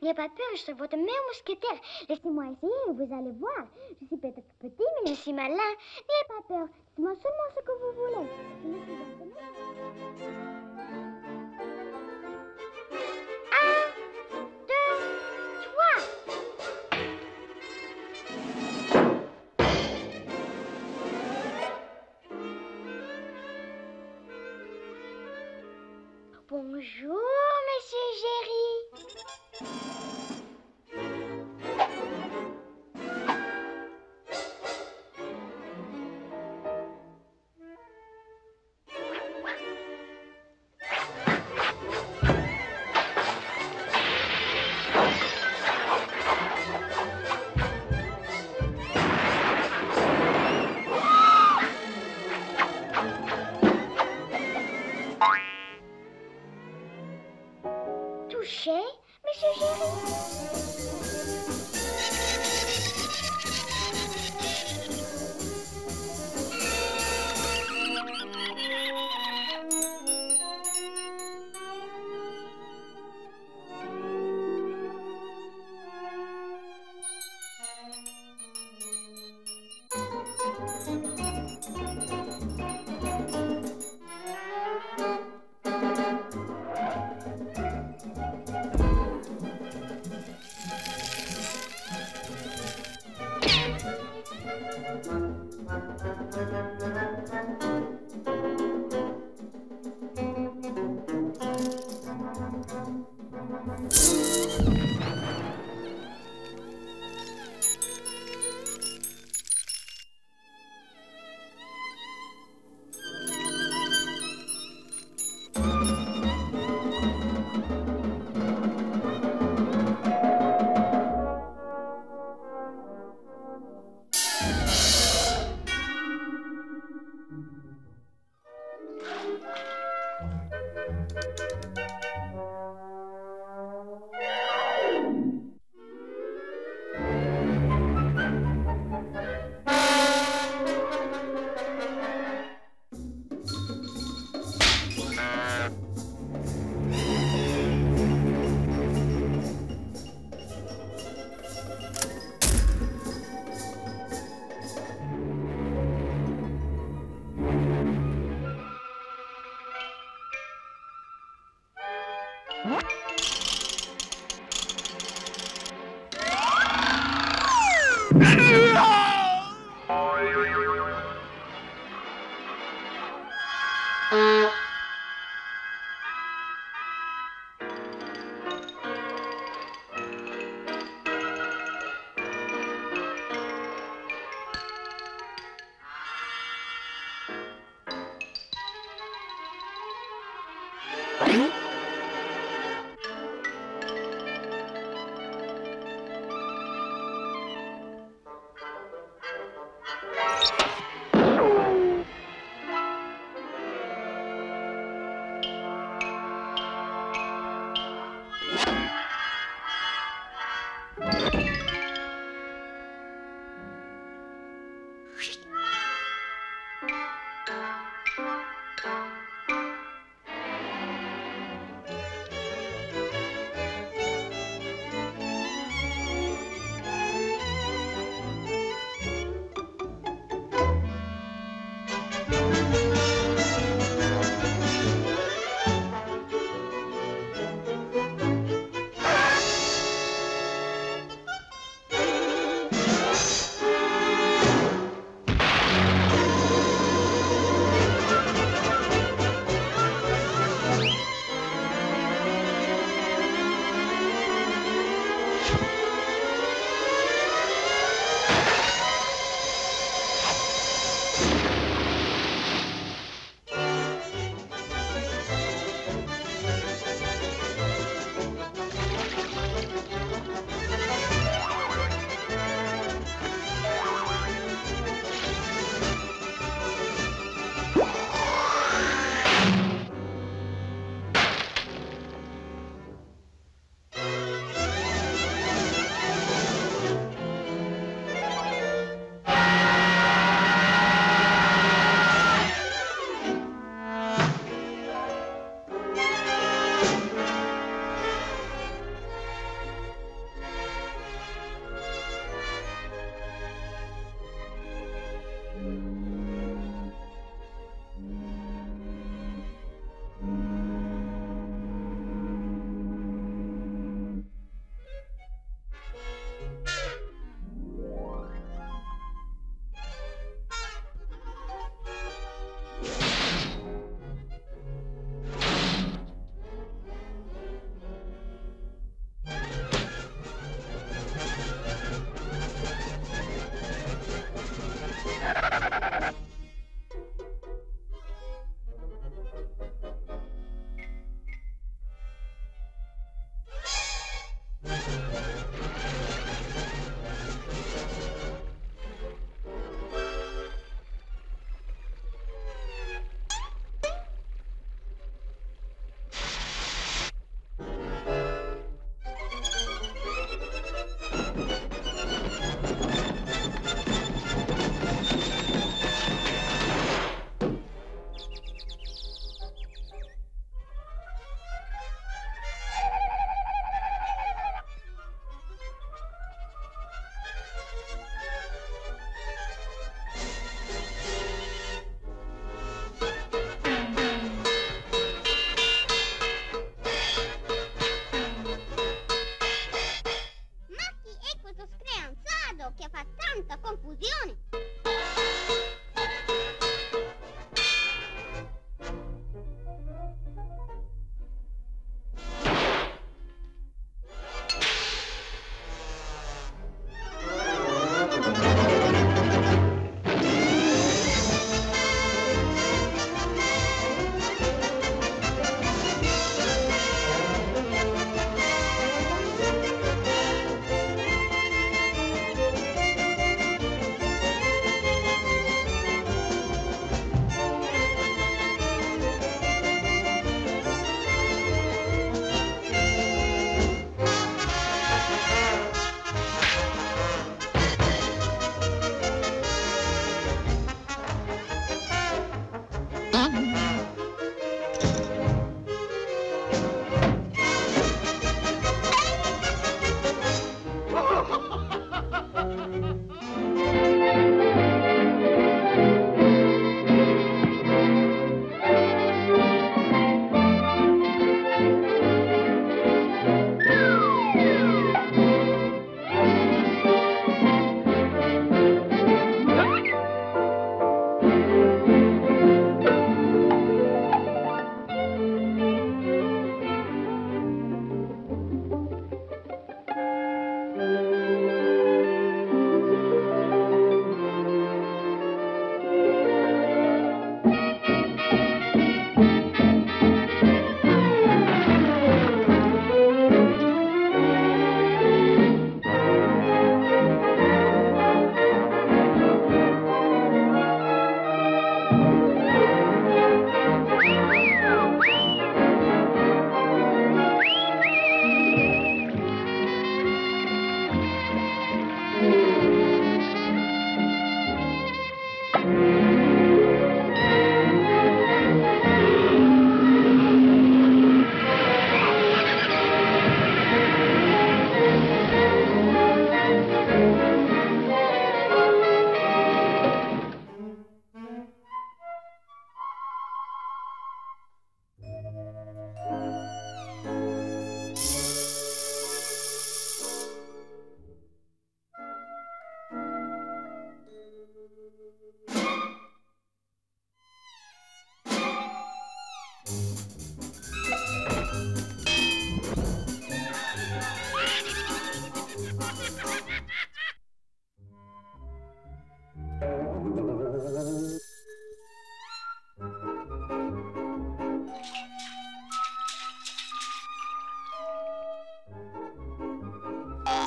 N'ayez pas peur, je suis votre meilleur mousquetaire. Laissez-moi essayer vous allez voir. Je suis peut-être petit, mais je suis malin.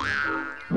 Yeah.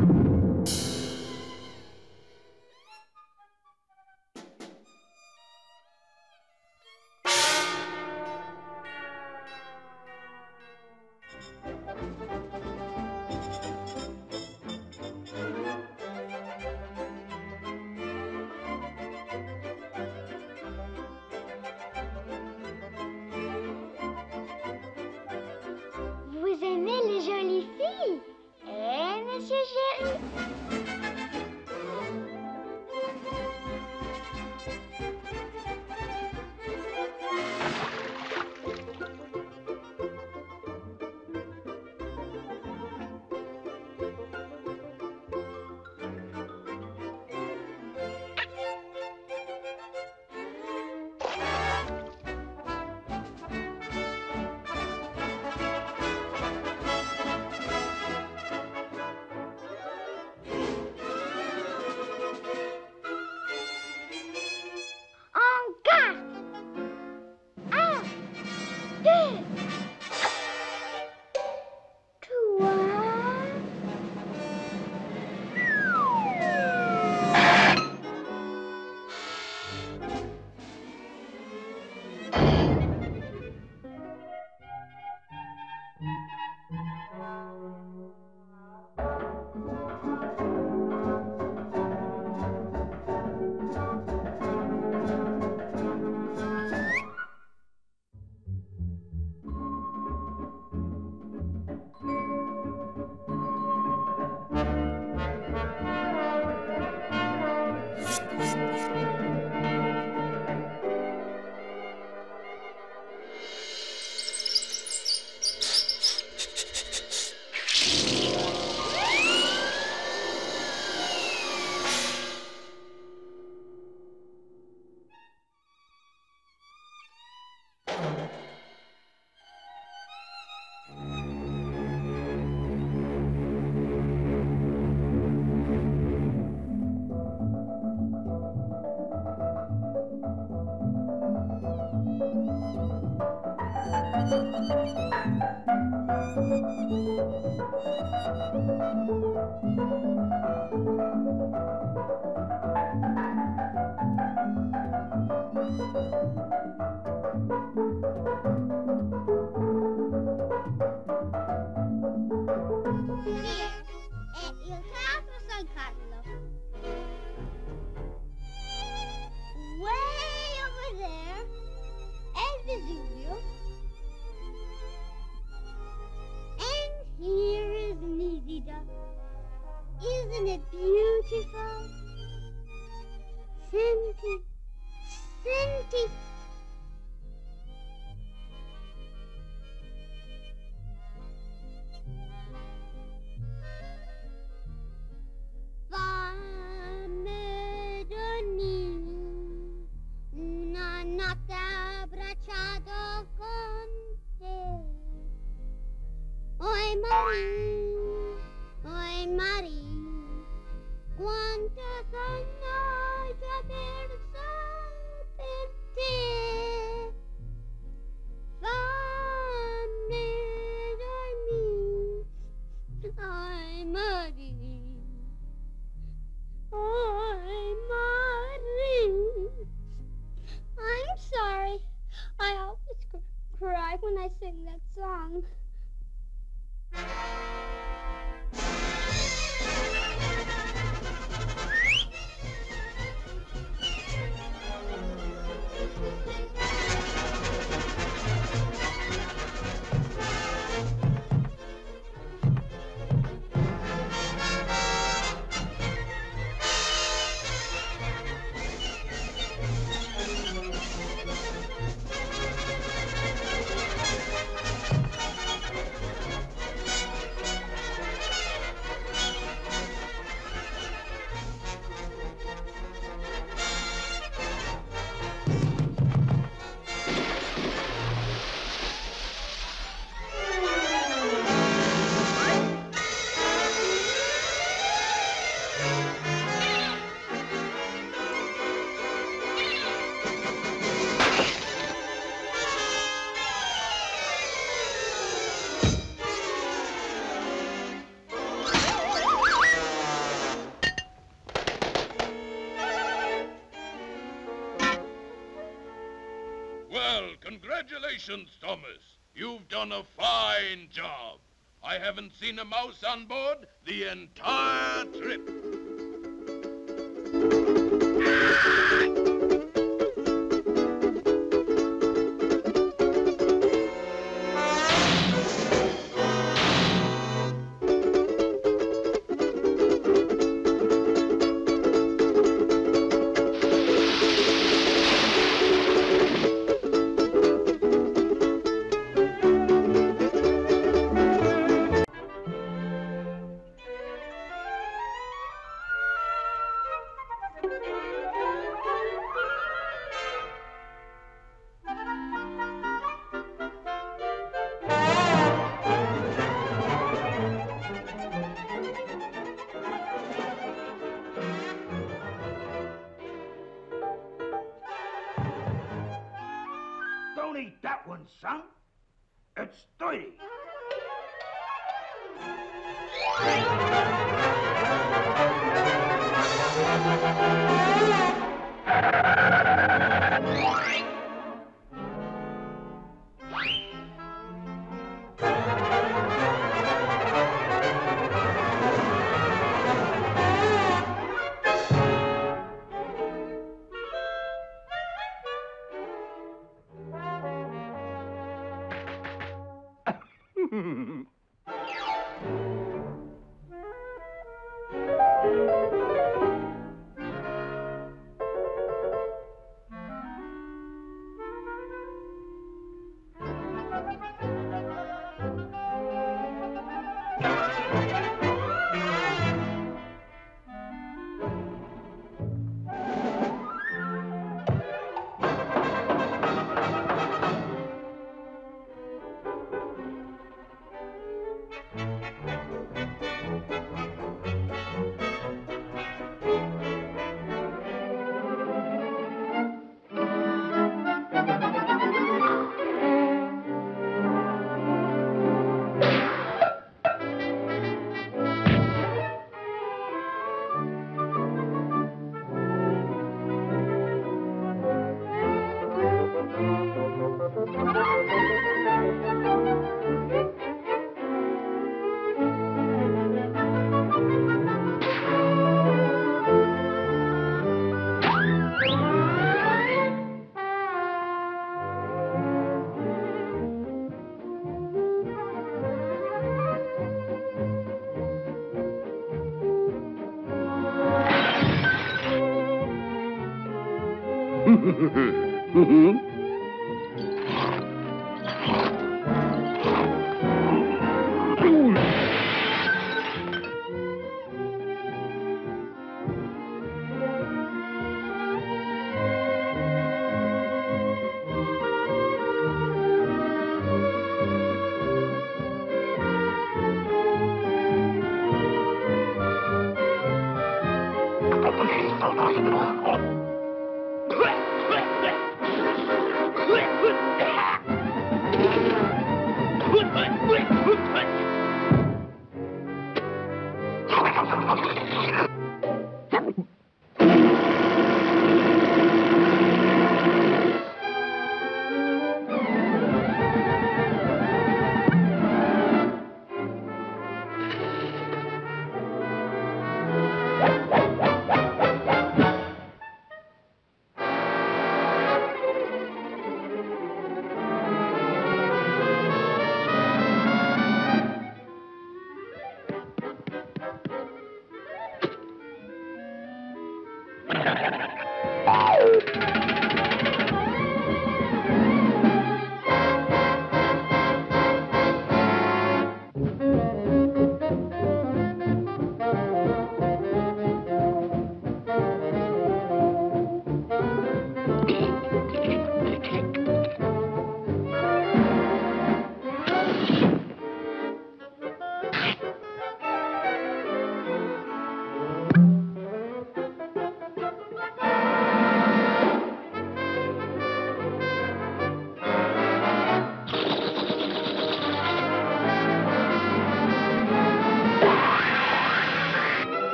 Congratulations, Thomas. You've done a fine job. I haven't seen a mouse on board the entire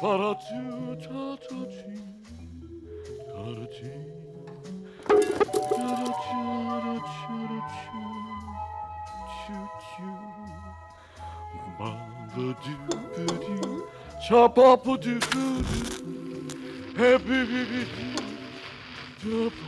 para-tu, ta-ta-ti, ta-ta-ti, ta-ta-ta-ta-ta-ta, choo-choo. Ba-da-doo-ba-doo, cha-pa-pa-doo-ba-doo, hey-bee-bee-bee-doo, da-ba-ba-ba-doo,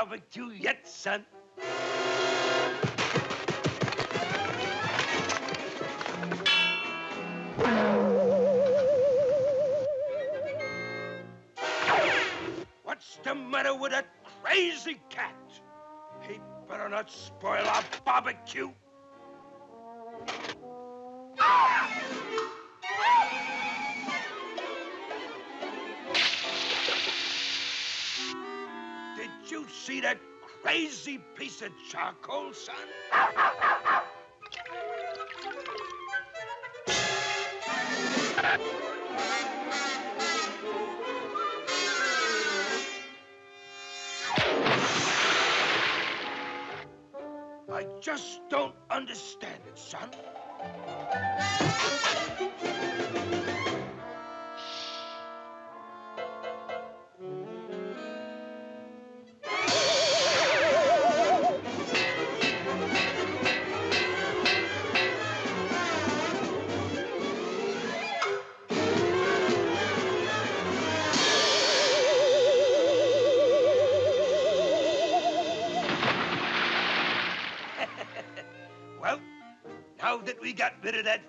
barbecue yet, son. What's the matter with that crazy cat? He better not spoil our barbecue. Did you see that crazy piece of charcoal, son? I just don't understand it, son. We of that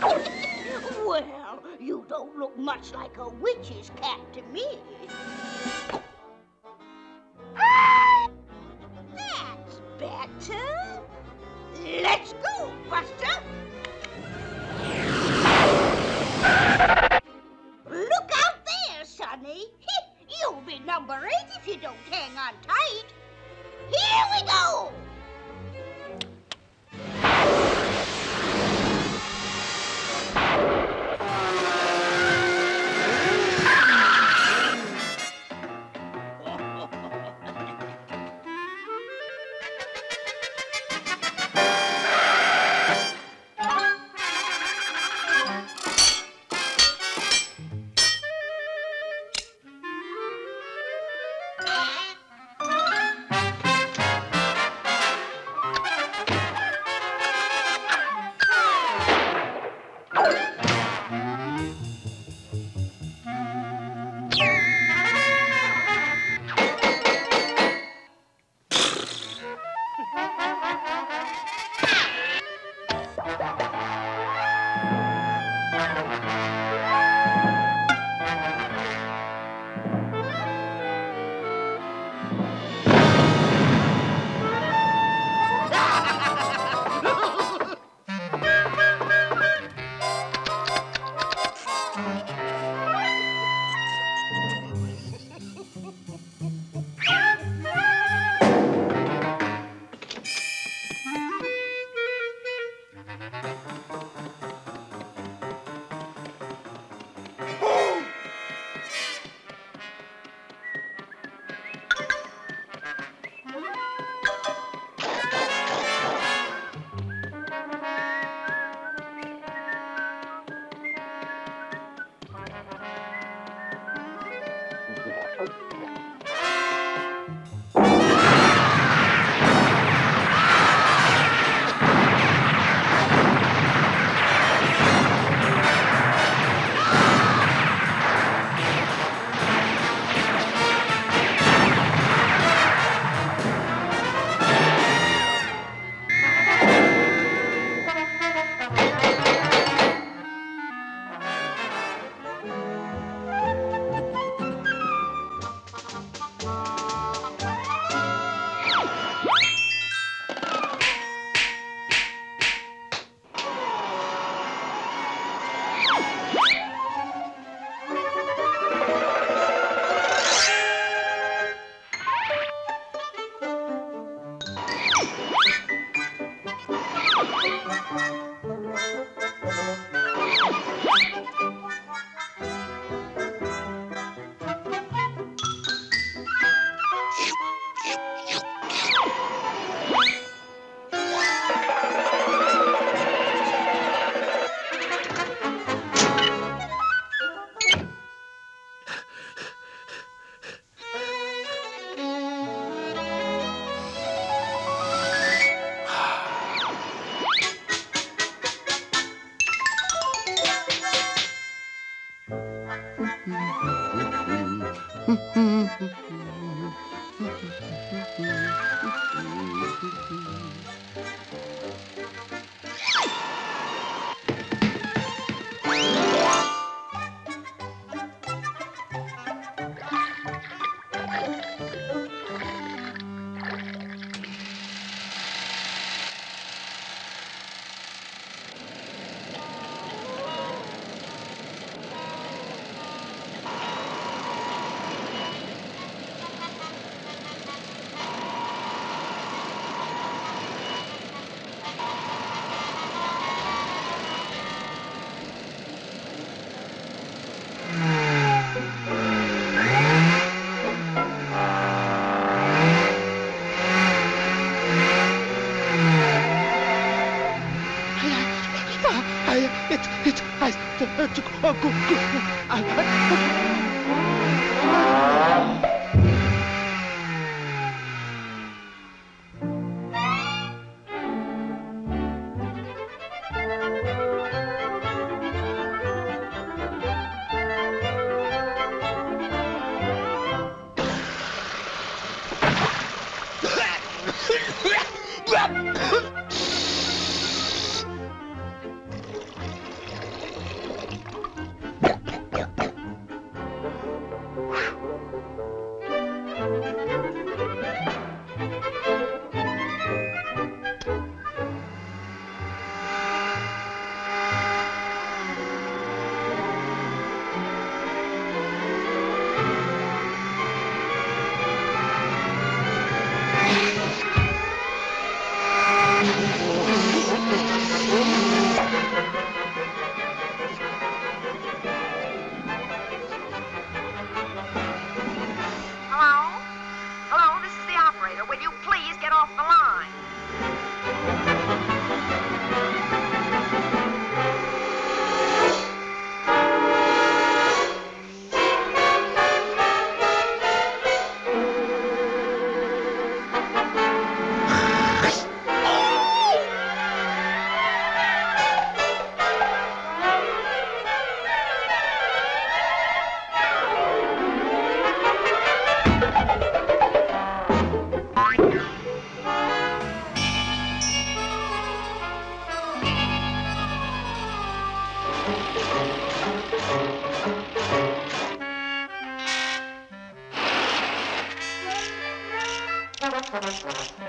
Well, you don't look much like a witch's cat to me. Hello? Gracias.